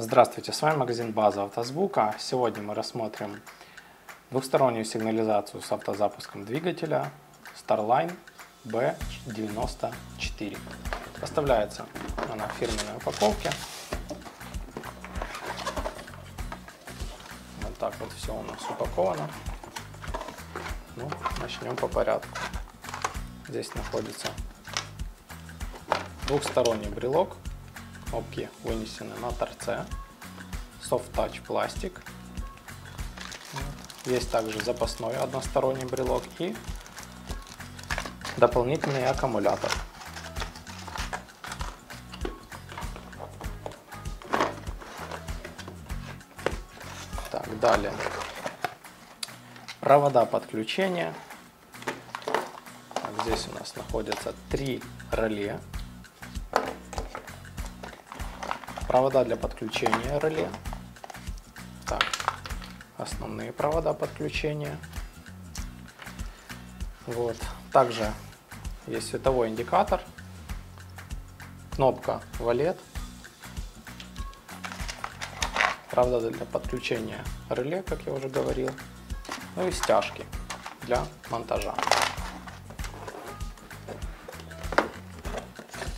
Здравствуйте, с вами магазин База Автозвука. Сегодня мы рассмотрим двухстороннюю сигнализацию с автозапуском двигателя Starline B94. Поставляется она в фирменной упаковке. Вот так вот все у нас упаковано. Ну, начнем по порядку. Здесь находится двухсторонний брелок кнопки вынесены на торце. Soft Touch пластик. Есть также запасной односторонний брелок и дополнительный аккумулятор. Так, далее. Провода подключения. Так, здесь у нас находятся три реле Провода для подключения реле. Так, основные провода подключения. Вот. Также есть световой индикатор, кнопка валет, провода для подключения реле, как я уже говорил, ну и стяжки для монтажа.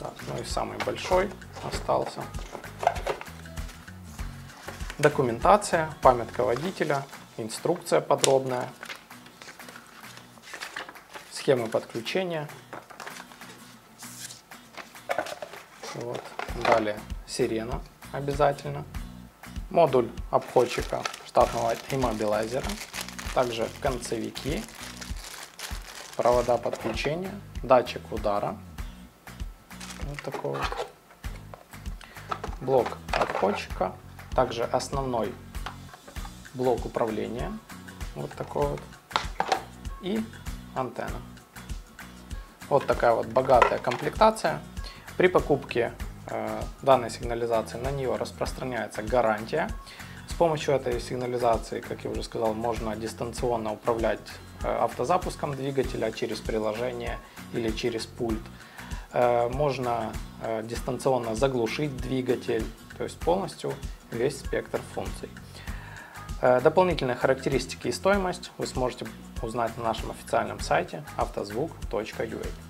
Так, ну и самый большой остался документация, памятка водителя, инструкция подробная, схемы подключения. Вот. Далее сирена обязательно. Модуль обходчика штатного иммобилайзера. Также концевики, провода подключения, датчик удара. Вот такой вот. Блок обходчика, также основной блок управления, вот такой вот, и антенна. Вот такая вот богатая комплектация. При покупке э, данной сигнализации на нее распространяется гарантия. С помощью этой сигнализации, как я уже сказал, можно дистанционно управлять э, автозапуском двигателя через приложение или через пульт. Э, можно э, дистанционно заглушить двигатель, то есть полностью весь спектр функций. Э, дополнительные характеристики и стоимость вы сможете узнать на нашем официальном сайте автозвук.ua.